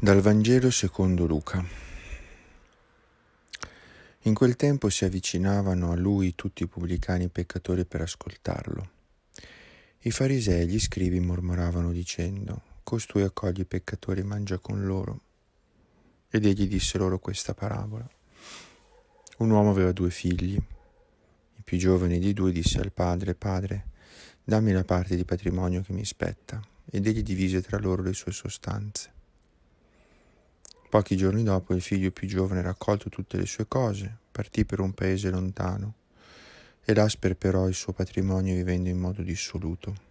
Dal Vangelo secondo Luca. In quel tempo si avvicinavano a lui tutti i pubblicani peccatori per ascoltarlo. I farisei e gli scrivi mormoravano dicendo, Costui accoglie i peccatori e mangia con loro. Ed egli disse loro questa parabola. Un uomo aveva due figli. Il più giovane di due disse al padre, Padre, dammi la parte di patrimonio che mi spetta. Ed egli divise tra loro le sue sostanze. Pochi giorni dopo il figlio più giovane raccolto tutte le sue cose, partì per un paese lontano e là sperperò il suo patrimonio vivendo in modo dissoluto.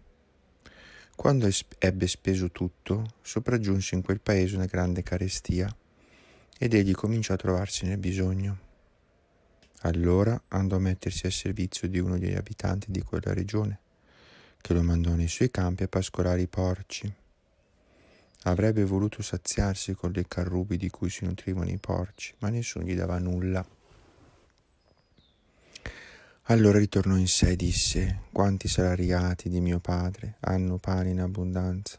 Quando ebbe speso tutto, sopraggiunse in quel paese una grande carestia ed egli cominciò a trovarsi nel bisogno. Allora andò a mettersi al servizio di uno degli abitanti di quella regione, che lo mandò nei suoi campi a pascolare i porci. Avrebbe voluto saziarsi con le carrubi di cui si nutrivano i porci, ma nessuno gli dava nulla. Allora ritornò in sé e disse, quanti salariati di mio padre hanno pane in abbondanza,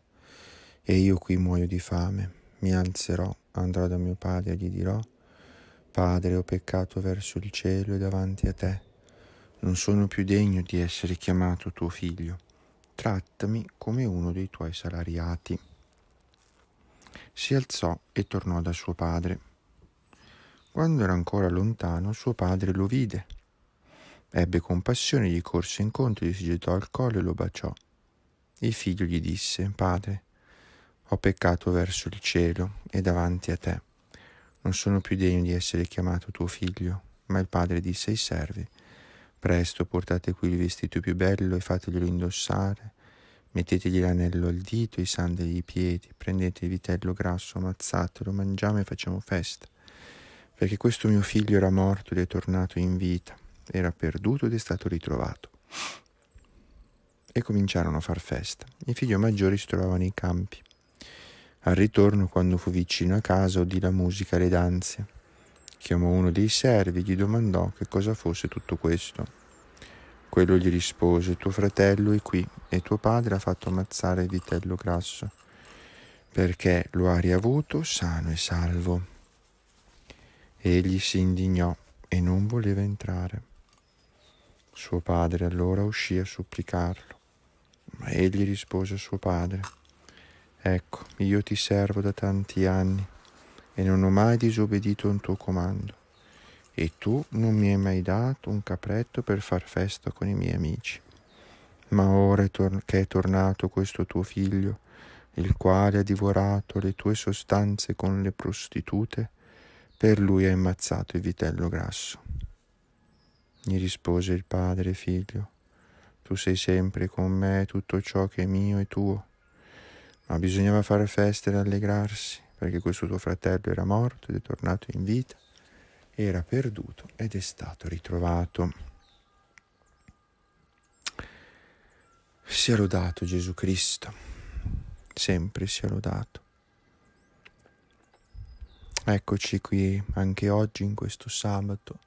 e io qui muoio di fame. Mi alzerò, andrò da mio padre e gli dirò, Padre, ho peccato verso il cielo e davanti a te. Non sono più degno di essere chiamato tuo figlio. Trattami come uno dei tuoi salariati si alzò e tornò da suo padre. Quando era ancora lontano, suo padre lo vide. Ebbe compassione, gli corse incontro, gli si gettò al collo e lo baciò. Il figlio gli disse, Padre, ho peccato verso il cielo e davanti a te. Non sono più degno di essere chiamato tuo figlio. Ma il padre disse ai servi, Presto portate qui il vestito più bello e fateglielo indossare Mettetegli l'anello al dito, i sandali ai piedi, prendete il vitello grasso, ammazzatelo, mangiamo e facciamo festa. Perché questo mio figlio era morto ed è tornato in vita, era perduto ed è stato ritrovato. E cominciarono a far festa. I figli maggiori si trovavano nei campi. Al ritorno, quando fu vicino a casa, udì la musica e le danze. Chiamò uno dei servi e gli domandò che cosa fosse tutto questo. Quello gli rispose, tuo fratello è qui e tuo padre ha fatto ammazzare il vitello grasso, perché lo ha riavuto sano e salvo. Egli si indignò e non voleva entrare. Suo padre allora uscì a supplicarlo, ma egli rispose a suo padre, Ecco, io ti servo da tanti anni e non ho mai disobbedito a un tuo comando e tu non mi hai mai dato un capretto per far festa con i miei amici. Ma ora che è tornato questo tuo figlio, il quale ha divorato le tue sostanze con le prostitute, per lui hai ammazzato il vitello grasso. Gli rispose il padre, figlio, tu sei sempre con me, tutto ciò che è mio è tuo. Ma bisognava fare festa e rallegrarsi, perché questo tuo fratello era morto ed è tornato in vita era perduto ed è stato ritrovato. Sia lodato Gesù Cristo, sempre sia lodato. Eccoci qui anche oggi in questo sabato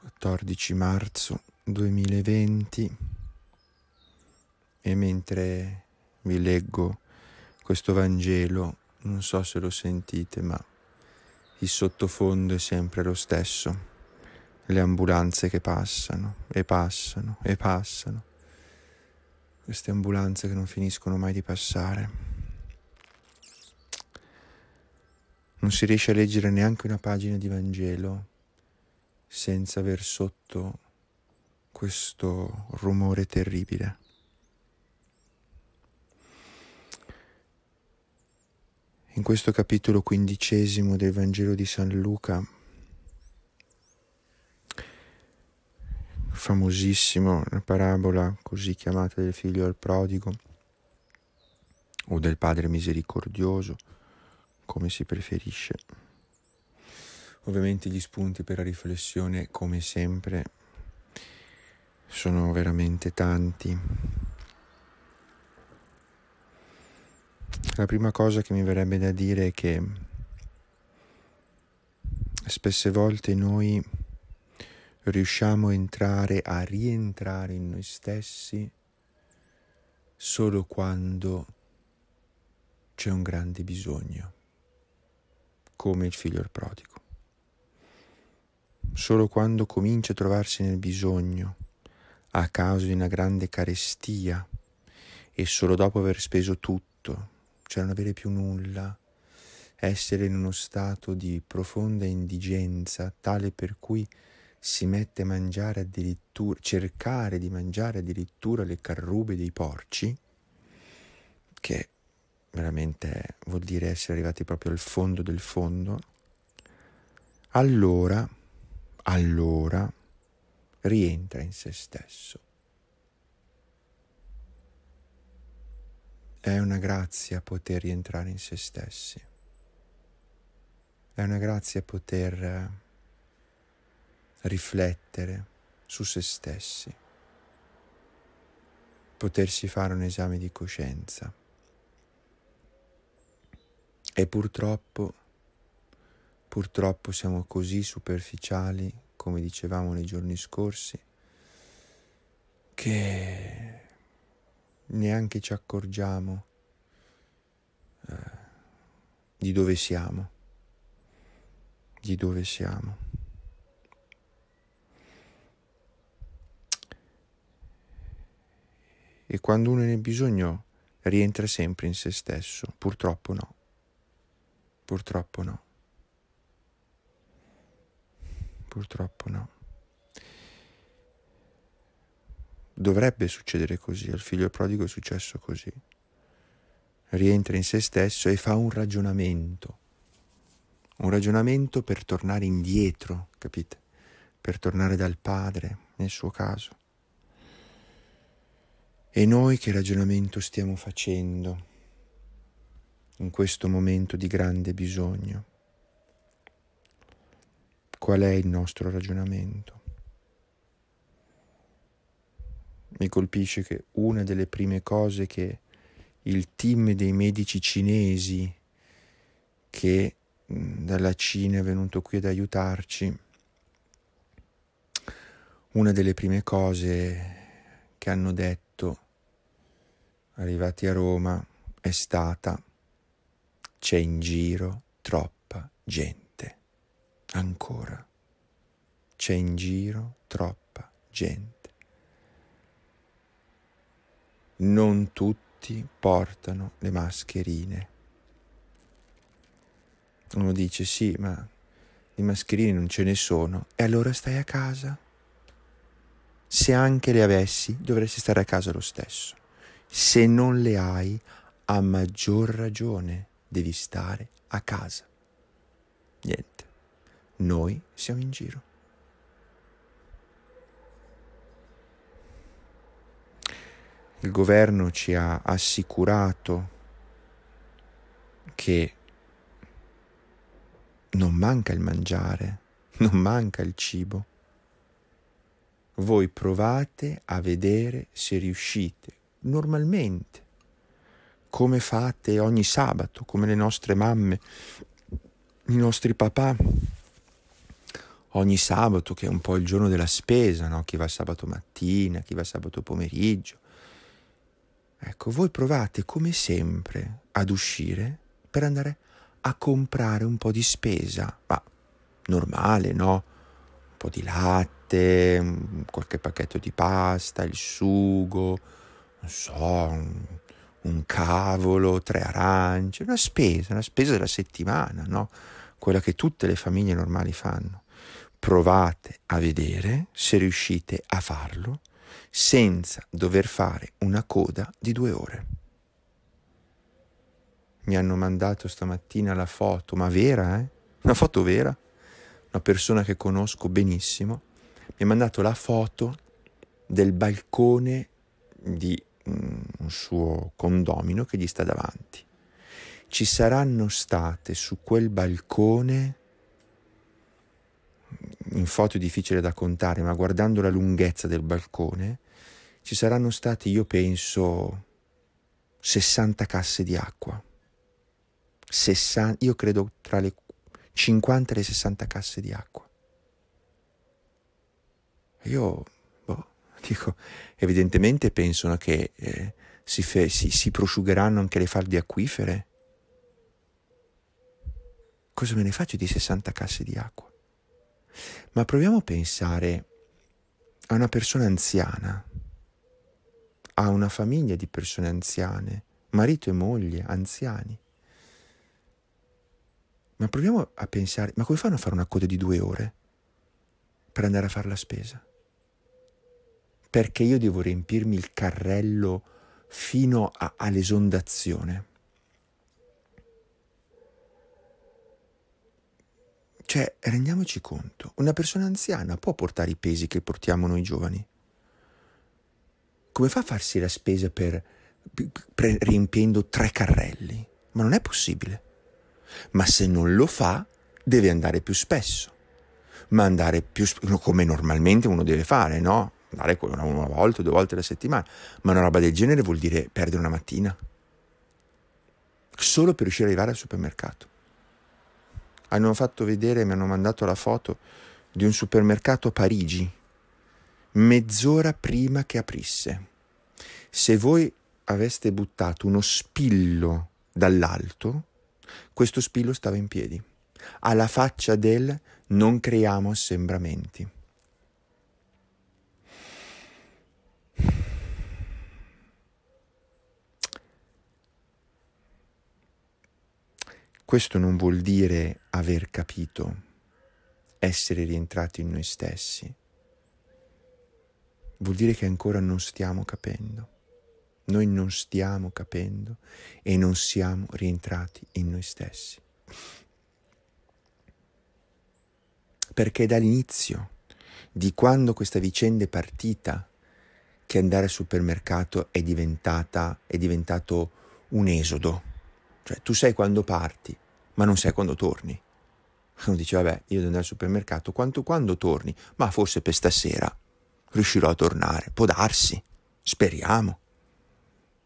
14 marzo 2020 e mentre vi leggo questo Vangelo, non so se lo sentite, ma il sottofondo è sempre lo stesso, le ambulanze che passano e passano e passano, queste ambulanze che non finiscono mai di passare. Non si riesce a leggere neanche una pagina di Vangelo senza aver sotto questo rumore terribile. In questo capitolo quindicesimo del Vangelo di San Luca, famosissimo, la parabola così chiamata del figlio al prodigo o del padre misericordioso, come si preferisce. Ovviamente gli spunti per la riflessione, come sempre, sono veramente tanti La prima cosa che mi verrebbe da dire è che spesse volte noi riusciamo a entrare, a rientrare in noi stessi solo quando c'è un grande bisogno. come il figlio prodigo. Solo quando comincia a trovarsi nel bisogno, a causa di una grande carestia, e solo dopo aver speso tutto, cioè non avere più nulla, essere in uno stato di profonda indigenza, tale per cui si mette a mangiare addirittura, cercare di mangiare addirittura le carrube dei porci, che veramente vuol dire essere arrivati proprio al fondo del fondo, allora, allora rientra in se stesso. È una grazia poter rientrare in se stessi. È una grazia poter riflettere su se stessi, potersi fare un esame di coscienza. E purtroppo, purtroppo siamo così superficiali, come dicevamo nei giorni scorsi, che neanche ci accorgiamo eh, di dove siamo, di dove siamo. e quando uno è nel bisogno rientra sempre in se stesso. Purtroppo no. Purtroppo no. Purtroppo no. Dovrebbe succedere così, al figlio prodigo è successo così. Rientra in se stesso e fa un ragionamento. Un ragionamento per tornare indietro, capite? Per tornare dal padre, nel suo caso. E noi che ragionamento stiamo facendo in questo momento di grande bisogno? Qual è il nostro ragionamento? Mi colpisce che una delle prime cose che il team dei medici cinesi che dalla Cina è venuto qui ad aiutarci, una delle prime cose che hanno detto arrivati a Roma è stata c'è in giro troppa gente. Ancora. C'è in giro troppa gente. Non tutti portano le mascherine. Uno dice sì, ma le mascherine non ce ne sono. E allora stai a casa? Se anche le avessi, dovresti stare a casa lo stesso. Se non le hai, a maggior ragione devi stare a casa. Niente, noi siamo in giro. Il governo ci ha assicurato che non manca il mangiare, non manca il cibo. Voi provate a vedere se riuscite normalmente, come fate ogni sabato, come le nostre mamme, i nostri papà. Ogni sabato, che è un po' il giorno della spesa, no? chi va sabato mattina, chi va sabato pomeriggio. Ecco, voi provate come sempre ad uscire per andare a comprare un po' di spesa, ma normale, no? Un po' di latte, qualche pacchetto di pasta, il sugo, non so, un, un cavolo, tre arance, una spesa, una spesa della settimana, no? Quella che tutte le famiglie normali fanno. Provate a vedere se riuscite a farlo senza dover fare una coda di due ore. Mi hanno mandato stamattina la foto, ma vera, eh? Una foto vera? Una persona che conosco benissimo mi ha mandato la foto del balcone di un suo condomino che gli sta davanti. Ci saranno state su quel balcone, in foto è difficile da contare, ma guardando la lunghezza del balcone, ci saranno state, io penso, 60 casse di acqua. 60, io credo tra le 50 e le 60 casse di acqua. Io Dico, evidentemente pensano che eh, si, fe- si, si prosciugheranno anche le falde acquifere. cosa me ne faccio di 60 casse di acqua? Ma proviamo a pensare a una persona anziana, a una famiglia di persone anziane, marito e moglie, anziani. Ma proviamo a pensare, ma come fanno a fare una coda di due ore per andare a fare la spesa? Perché io devo riempirmi il carrello fino all'esondazione. Cioè, rendiamoci conto, una persona anziana può portare i pesi che portiamo noi giovani. Come fa a farsi la spesa per, per riempiendo tre carrelli? Ma non è possibile. Ma se non lo fa, deve andare più spesso. Ma andare più spesso, come normalmente uno deve fare, no? Andare una, una volta, due volte alla settimana. Ma una roba del genere vuol dire perdere una mattina. Solo per riuscire ad arrivare al supermercato hanno fatto vedere, mi hanno mandato la foto di un supermercato a Parigi, mezz'ora prima che aprisse. Se voi aveste buttato uno spillo dall'alto, questo spillo stava in piedi, alla faccia del non creiamo assembramenti. Questo non vuol dire aver capito, essere rientrati in noi stessi. Vuol dire che ancora non stiamo capendo. Noi non stiamo capendo e non siamo rientrati in noi stessi. Perché dall'inizio, di quando questa vicenda è partita, che andare al supermercato è è diventato un esodo cioè tu sai quando parti, ma non sai quando torni. Uno dice, vabbè, io devo andare al supermercato, quanto, quando torni? Ma forse per stasera riuscirò a tornare, può darsi, speriamo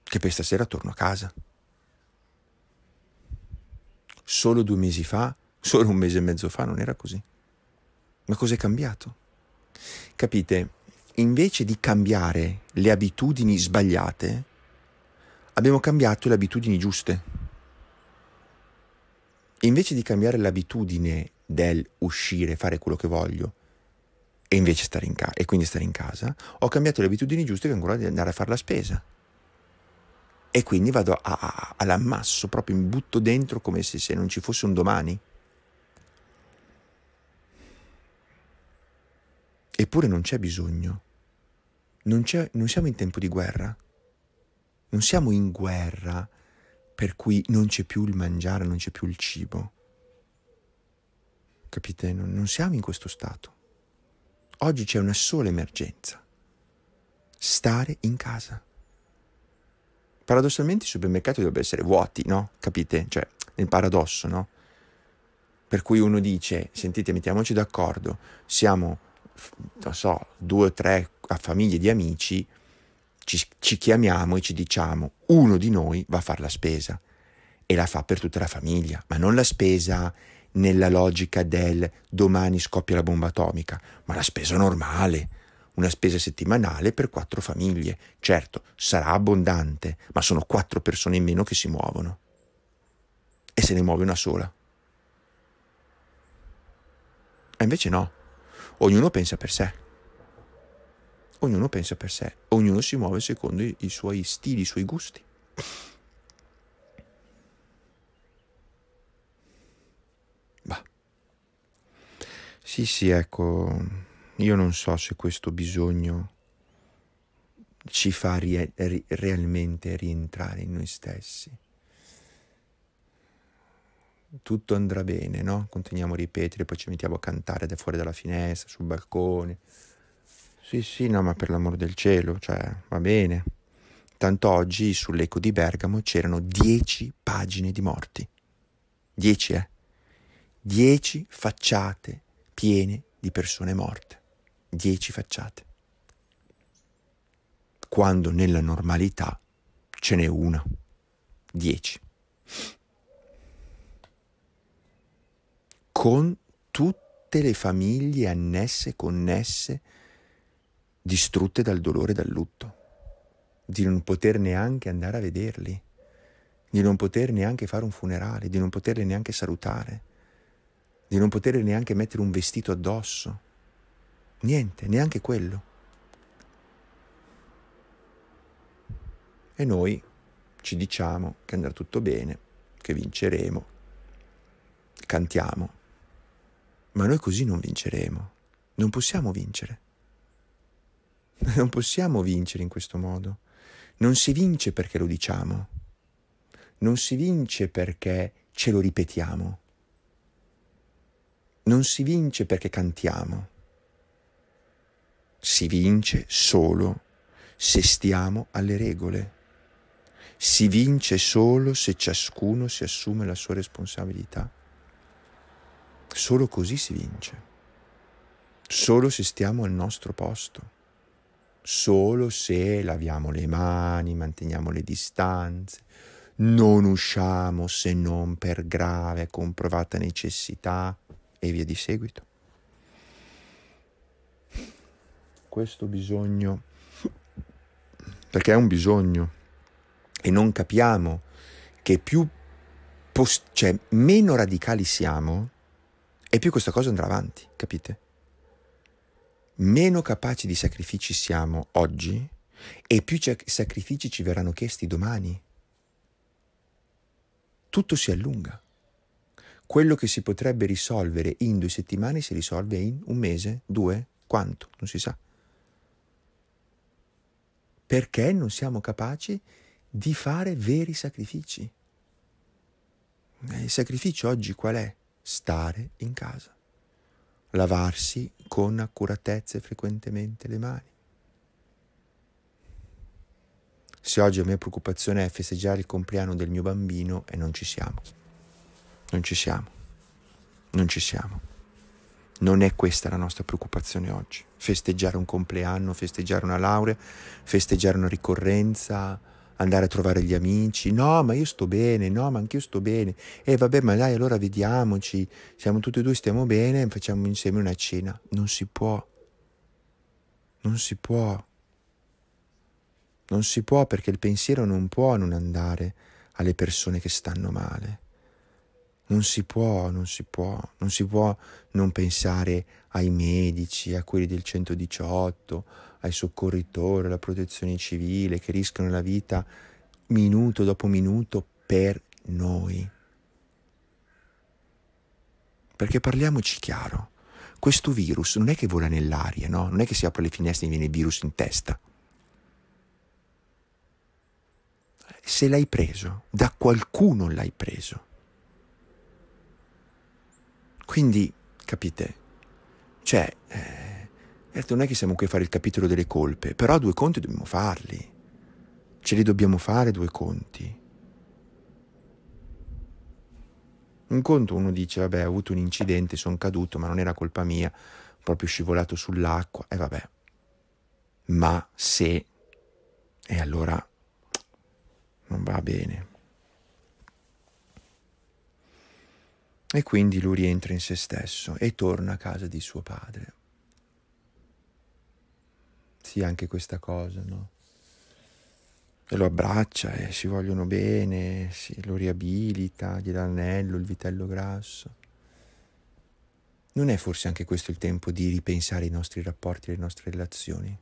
che per stasera torno a casa. Solo due mesi fa, solo un mese e mezzo fa non era così. Ma cos'è cambiato? Capite? Invece di cambiare le abitudini sbagliate, abbiamo cambiato le abitudini giuste invece di cambiare l'abitudine del uscire, fare quello che voglio, e invece stare in casa, e quindi stare in casa, ho cambiato le abitudini giuste che ancora di andare a fare la spesa. E quindi vado a, a, all'ammasso, proprio mi butto dentro come se, se non ci fosse un domani. Eppure non c'è bisogno. Non, c'è, non siamo in tempo di guerra. Non siamo in guerra per cui non c'è più il mangiare, non c'è più il cibo. Capite? Non, non siamo in questo stato. Oggi c'è una sola emergenza. Stare in casa. Paradossalmente i supermercati dovrebbero essere vuoti, no? Capite? Cioè, nel paradosso, no? Per cui uno dice, sentite, mettiamoci d'accordo, siamo, non so, due o tre famiglie di amici, ci, ci chiamiamo e ci diciamo uno di noi va a fare la spesa e la fa per tutta la famiglia, ma non la spesa nella logica del domani scoppia la bomba atomica, ma la spesa normale, una spesa settimanale per quattro famiglie. Certo, sarà abbondante, ma sono quattro persone in meno che si muovono. E se ne muove una sola. E invece no, ognuno pensa per sé ognuno pensa per sé, ognuno si muove secondo i, i suoi stili, i suoi gusti. Bah. Sì, sì, ecco, io non so se questo bisogno ci fa rie- ri- realmente rientrare in noi stessi. Tutto andrà bene, no? Continuiamo a ripetere, poi ci mettiamo a cantare da fuori dalla finestra, sul balcone. Sì, sì, no, ma per l'amor del cielo, cioè, va bene. Tanto oggi sull'eco di Bergamo c'erano dieci pagine di morti. Dieci, eh? Dieci facciate piene di persone morte. Dieci facciate. Quando nella normalità ce n'è una. Dieci. Con tutte le famiglie annesse, connesse, distrutte dal dolore e dal lutto, di non poter neanche andare a vederli, di non poter neanche fare un funerale, di non poterli neanche salutare, di non poter neanche mettere un vestito addosso. Niente, neanche quello. E noi ci diciamo che andrà tutto bene, che vinceremo, cantiamo. Ma noi così non vinceremo, non possiamo vincere. Non possiamo vincere in questo modo. Non si vince perché lo diciamo, non si vince perché ce lo ripetiamo, non si vince perché cantiamo, si vince solo se stiamo alle regole, si vince solo se ciascuno si assume la sua responsabilità. Solo così si vince, solo se stiamo al nostro posto solo se laviamo le mani, manteniamo le distanze, non usciamo se non per grave comprovata necessità e via di seguito. Questo bisogno, perché è un bisogno e non capiamo che più, post- cioè meno radicali siamo e più questa cosa andrà avanti, capite? Meno capaci di sacrifici siamo oggi e più sacrifici ci verranno chiesti domani. Tutto si allunga. Quello che si potrebbe risolvere in due settimane si risolve in un mese, due, quanto, non si sa. Perché non siamo capaci di fare veri sacrifici. Il sacrificio oggi qual è? Stare in casa lavarsi con accuratezza e frequentemente le mani. Se oggi la mia preoccupazione è festeggiare il compleanno del mio bambino e non ci siamo, non ci siamo, non ci siamo. Non è questa la nostra preoccupazione oggi. Festeggiare un compleanno, festeggiare una laurea, festeggiare una ricorrenza, andare a trovare gli amici, no, ma io sto bene, no, ma anch'io sto bene, e vabbè, ma dai, allora vediamoci, siamo tutti e due, stiamo bene, facciamo insieme una cena. Non si può, non si può, non si può perché il pensiero non può non andare alle persone che stanno male. Non si può, non si può, non si può non pensare ai medici, a quelli del 118, ai soccorritori, alla protezione civile che rischiano la vita minuto dopo minuto per noi. Perché parliamoci chiaro, questo virus non è che vola nell'aria, no? Non è che si apre le finestre e viene il virus in testa. Se l'hai preso, da qualcuno l'hai preso. Quindi, capite? Cioè, eh, Certo, non è che siamo qui a fare il capitolo delle colpe, però due conti dobbiamo farli. Ce li dobbiamo fare due conti. Un conto uno dice, vabbè, ho avuto un incidente, sono caduto, ma non era colpa mia, proprio scivolato sull'acqua, e vabbè. Ma se... E allora non va bene. E quindi lui rientra in se stesso e torna a casa di suo padre sì, anche questa cosa, no? E lo abbraccia e si vogliono bene, sì, lo riabilita, gli dà l'anello, il vitello grasso. Non è forse anche questo il tempo di ripensare i nostri rapporti, le nostre relazioni?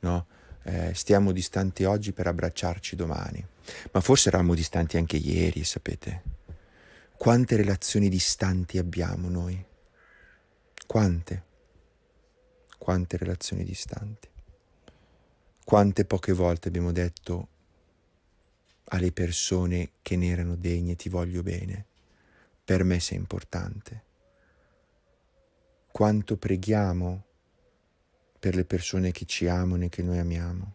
No? Eh, stiamo distanti oggi per abbracciarci domani, ma forse eravamo distanti anche ieri, sapete? Quante relazioni distanti abbiamo noi? Quante? Quante relazioni distanti. Quante poche volte abbiamo detto alle persone che ne erano degne ti voglio bene, per me sei importante. Quanto preghiamo per le persone che ci amano e che noi amiamo.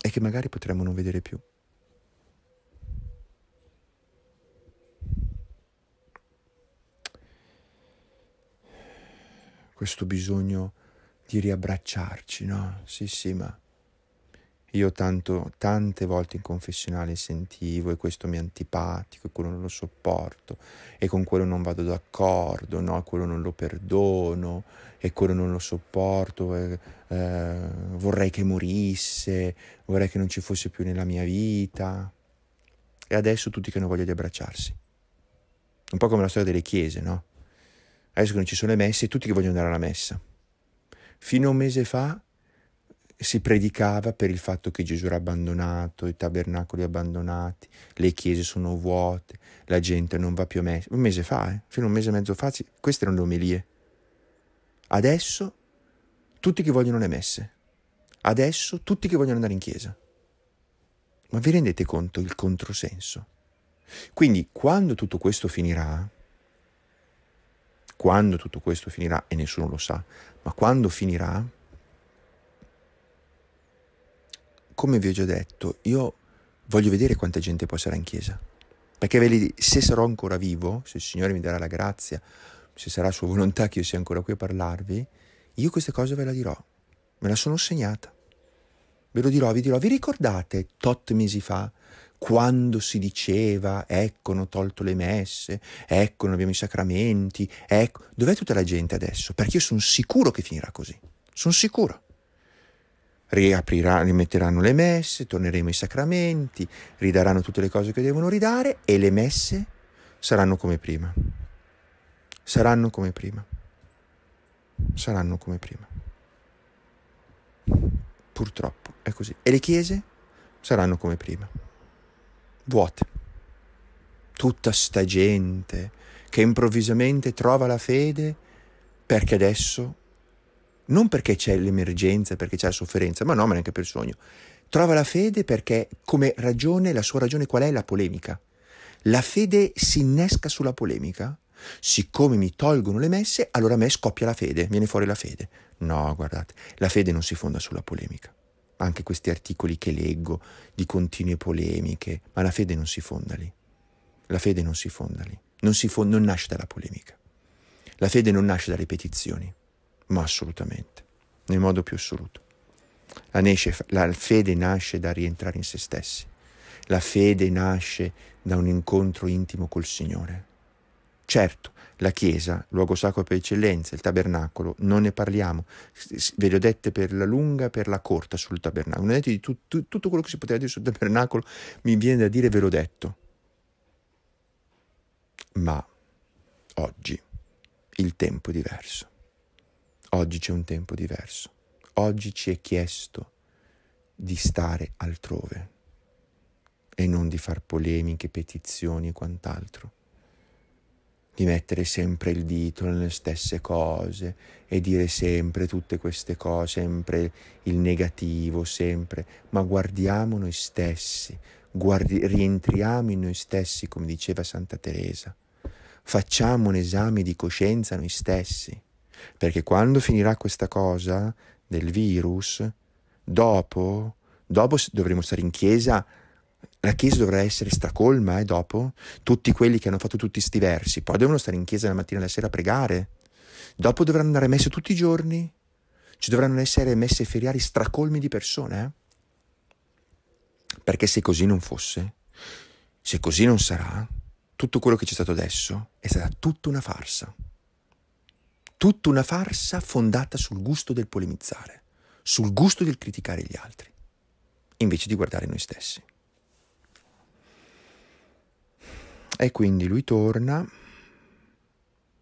E che magari potremmo non vedere più. Questo bisogno di riabbracciarci, no? Sì, sì, ma io tanto, tante volte in confessionale sentivo e questo mi è antipatico e quello non lo sopporto e con quello non vado d'accordo, no? quello non lo perdono e quello non lo sopporto, e, eh, vorrei che morisse, vorrei che non ci fosse più nella mia vita. e adesso tutti che hanno voglia di abbracciarsi. Un po' come la storia delle chiese, no? Adesso che non ci sono le messe, tutti che vogliono andare alla messa. Fino a un mese fa si predicava per il fatto che Gesù era abbandonato, i tabernacoli abbandonati, le chiese sono vuote, la gente non va più a messa. Un mese fa, eh? fino a un mese e mezzo fa, queste erano le omelie. Adesso tutti che vogliono le messe. Adesso tutti che vogliono andare in chiesa. Ma vi rendete conto il controsenso? Quindi quando tutto questo finirà, quando tutto questo finirà, e nessuno lo sa, ma quando finirà, come vi ho già detto, io voglio vedere quanta gente poi sarà in chiesa. Perché se sarò ancora vivo, se il Signore mi darà la grazia, se sarà sua volontà che io sia ancora qui a parlarvi, io queste cose ve le dirò. Me la sono segnata. Ve lo dirò, vi dirò, vi ricordate tot mesi fa quando si diceva ecco hanno tolto le messe, ecco non abbiamo i sacramenti, ecco, dov'è tutta la gente adesso? Perché io sono sicuro che finirà così, sono sicuro. Riapriranno, rimetteranno le messe, torneremo ai sacramenti, ridaranno tutte le cose che devono ridare e le messe saranno come prima. Saranno come prima. Saranno come prima. Purtroppo è così. E le chiese saranno come prima vuote. Tutta sta gente che improvvisamente trova la fede perché adesso, non perché c'è l'emergenza, perché c'è la sofferenza, ma no, ma neanche per sogno, trova la fede perché come ragione, la sua ragione qual è? La polemica. La fede si innesca sulla polemica. Siccome mi tolgono le messe, allora a me scoppia la fede, viene fuori la fede. No, guardate, la fede non si fonda sulla polemica anche questi articoli che leggo di continue polemiche, ma la fede non si fonda lì. La fede non si fonda lì, non, si fond- non nasce dalla polemica. La fede non nasce da ripetizioni, ma assolutamente, nel modo più assoluto. La, nesce, la fede nasce da rientrare in se stessi. La fede nasce da un incontro intimo col Signore. Certo, la Chiesa, luogo sacro per eccellenza, il tabernacolo, non ne parliamo. Ve le ho dette per la lunga e per la corta sul tabernacolo. Ne ho detto di tu, tu, tutto quello che si poteva dire sul tabernacolo, mi viene da dire ve l'ho detto. Ma oggi il tempo è diverso. Oggi c'è un tempo diverso. Oggi ci è chiesto di stare altrove e non di far polemiche, petizioni e quant'altro di mettere sempre il dito nelle stesse cose e dire sempre tutte queste cose, sempre il negativo, sempre, ma guardiamo noi stessi, guardi, rientriamo in noi stessi, come diceva Santa Teresa, facciamo un esame di coscienza noi stessi, perché quando finirà questa cosa del virus, dopo, dopo dovremo stare in chiesa la chiesa dovrà essere stracolma e eh, dopo tutti quelli che hanno fatto tutti questi versi, poi devono stare in chiesa la mattina e la sera a pregare, dopo dovranno andare messe tutti i giorni, ci dovranno essere messe feriali stracolmi di persone, eh? perché se così non fosse, se così non sarà, tutto quello che c'è stato adesso è stata tutta una farsa, tutta una farsa fondata sul gusto del polemizzare, sul gusto del criticare gli altri, invece di guardare noi stessi. E quindi lui torna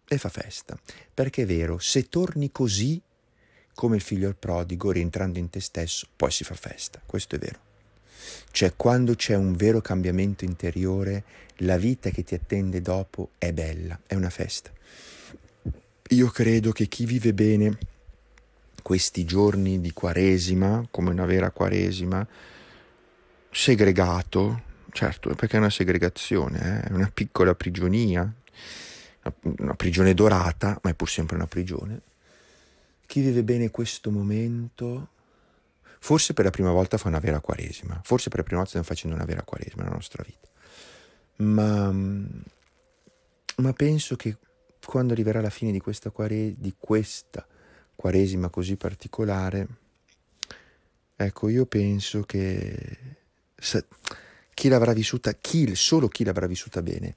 e fa festa. Perché è vero, se torni così come il figlio prodigo, rientrando in te stesso, poi si fa festa. Questo è vero. Cioè quando c'è un vero cambiamento interiore, la vita che ti attende dopo è bella, è una festa. Io credo che chi vive bene questi giorni di Quaresima, come una vera Quaresima, segregato, certo, perché è una segregazione, eh? è una piccola prigionia, una prigione dorata, ma è pur sempre una prigione. Chi vive bene questo momento, forse per la prima volta fa una vera quaresima, forse per la prima volta stiamo facendo una vera quaresima nella nostra vita, ma, ma penso che quando arriverà la fine di questa, quare, di questa quaresima così particolare, ecco, io penso che chi l'avrà vissuta, chi, solo chi l'avrà vissuta bene,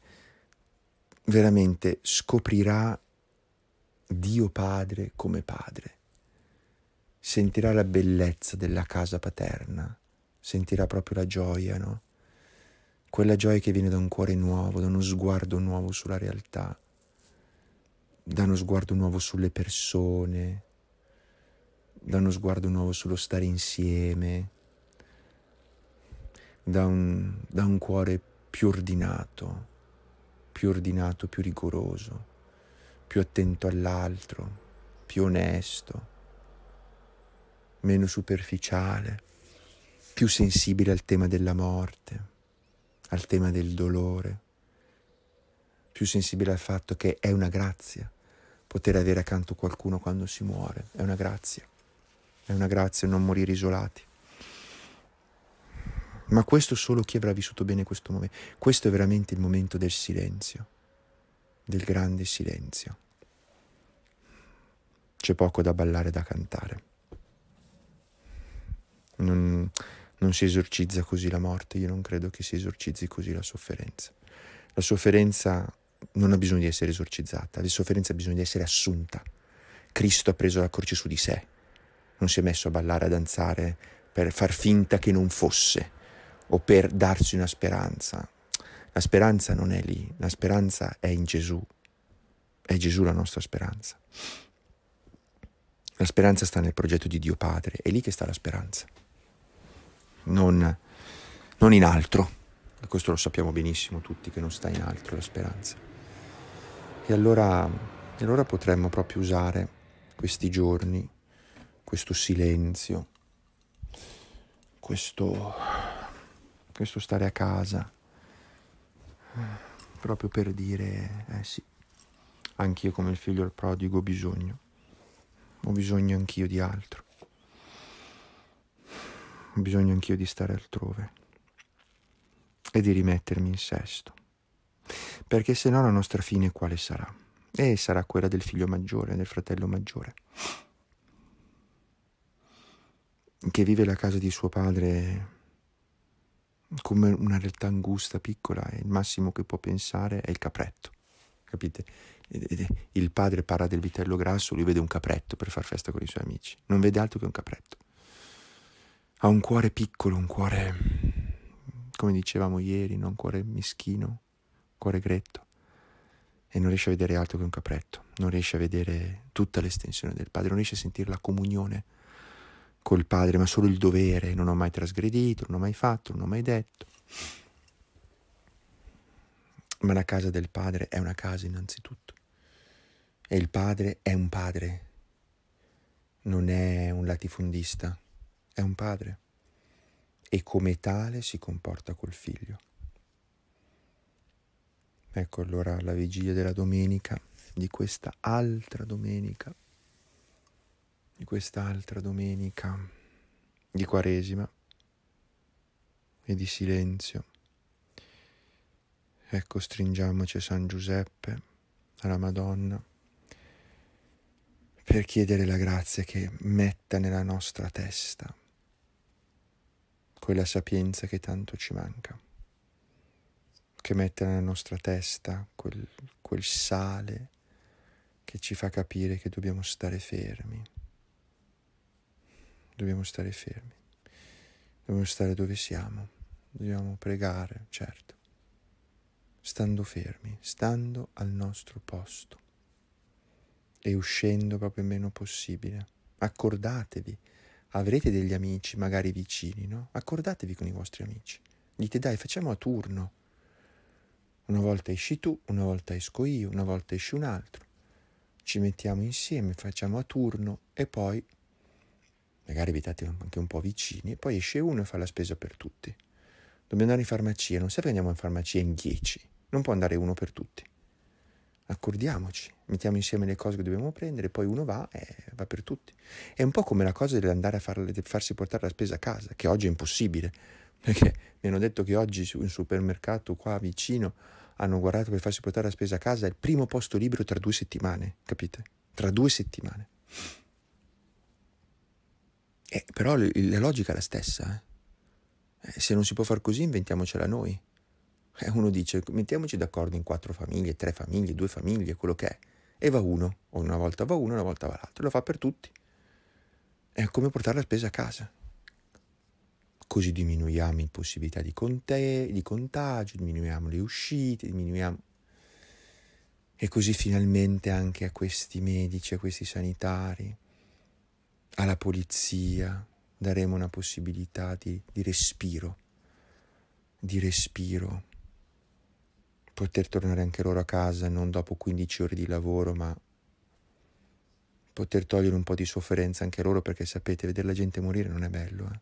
veramente scoprirà Dio Padre come Padre, sentirà la bellezza della casa paterna, sentirà proprio la gioia, no? quella gioia che viene da un cuore nuovo, da uno sguardo nuovo sulla realtà, da uno sguardo nuovo sulle persone, da uno sguardo nuovo sullo stare insieme, da un, da un cuore più ordinato, più ordinato, più rigoroso, più attento all'altro, più onesto, meno superficiale, più sensibile al tema della morte, al tema del dolore, più sensibile al fatto che è una grazia poter avere accanto qualcuno quando si muore, è una grazia, è una grazia non morire isolati. Ma questo solo chi avrà vissuto bene questo momento. Questo è veramente il momento del silenzio, del grande silenzio. C'è poco da ballare, da cantare. Non, non si esorcizza così la morte, io non credo che si esorcizzi così la sofferenza. La sofferenza non ha bisogno di essere esorcizzata, la sofferenza ha bisogno di essere assunta. Cristo ha preso la croce su di sé, non si è messo a ballare, a danzare per far finta che non fosse o per darsi una speranza. La speranza non è lì, la speranza è in Gesù. È Gesù la nostra speranza. La speranza sta nel progetto di Dio Padre, è lì che sta la speranza, non, non in altro. Questo lo sappiamo benissimo tutti che non sta in altro la speranza. E allora, e allora potremmo proprio usare questi giorni, questo silenzio, questo questo stare a casa, proprio per dire, eh sì, anch'io come il figlio del prodigo ho bisogno, ho bisogno anch'io di altro, ho bisogno anch'io di stare altrove e di rimettermi in sesto, perché se no la nostra fine quale sarà? E sarà quella del figlio maggiore, del fratello maggiore, che vive la casa di suo padre come una realtà angusta, piccola, e il massimo che può pensare è il capretto. Capite? Il padre parla del vitello grasso, lui vede un capretto per far festa con i suoi amici, non vede altro che un capretto. Ha un cuore piccolo, un cuore, come dicevamo ieri, no? un cuore mischino, un cuore gretto, e non riesce a vedere altro che un capretto, non riesce a vedere tutta l'estensione del padre, non riesce a sentire la comunione col padre, ma solo il dovere, non ho mai trasgredito, non ho mai fatto, non ho mai detto. Ma la casa del padre è una casa innanzitutto. E il padre è un padre, non è un latifondista, è un padre. E come tale si comporta col figlio. Ecco allora la vigilia della domenica, di questa altra domenica di quest'altra domenica di Quaresima e di silenzio. Ecco, stringiamoci a San Giuseppe, alla Madonna, per chiedere la grazia che metta nella nostra testa quella sapienza che tanto ci manca, che metta nella nostra testa quel, quel sale che ci fa capire che dobbiamo stare fermi dobbiamo stare fermi, dobbiamo stare dove siamo, dobbiamo pregare, certo, stando fermi, stando al nostro posto e uscendo proprio il meno possibile. Accordatevi, avrete degli amici magari vicini, no? Accordatevi con i vostri amici. Dite dai, facciamo a turno. Una volta esci tu, una volta esco io, una volta esci un altro. Ci mettiamo insieme, facciamo a turno e poi magari abitate anche un po' vicini, e poi esce uno e fa la spesa per tutti. Dobbiamo andare in farmacia, non serve che andiamo in farmacia in dieci, non può andare uno per tutti. Accordiamoci, mettiamo insieme le cose che dobbiamo prendere, poi uno va e va per tutti. È un po' come la cosa dell'andare a farle, farsi portare la spesa a casa, che oggi è impossibile, perché mi hanno detto che oggi in supermercato qua vicino hanno guardato per farsi portare la spesa a casa, è il primo posto libero tra due settimane, capite? Tra due settimane. Eh, però la logica è la stessa. Eh? Eh, se non si può far così, inventiamocela noi. Eh, uno dice, mettiamoci d'accordo in quattro famiglie, tre famiglie, due famiglie, quello che è. E va uno, o una volta va uno, una volta va l'altro. Lo fa per tutti. È come portare la spesa a casa. Così diminuiamo le possibilità di, conte- di contagio, diminuiamo le uscite, diminuiamo... E così finalmente anche a questi medici, a questi sanitari, alla polizia, daremo una possibilità di, di respiro, di respiro, poter tornare anche loro a casa non dopo 15 ore di lavoro, ma poter togliere un po' di sofferenza anche loro perché sapete, vedere la gente morire non è bello, eh?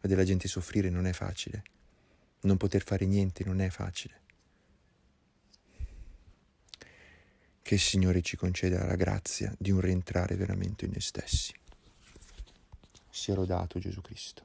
vedere la gente soffrire non è facile, non poter fare niente non è facile. Che il Signore ci conceda la grazia di un rientrare veramente in noi stessi. Sia lodato Gesù Cristo.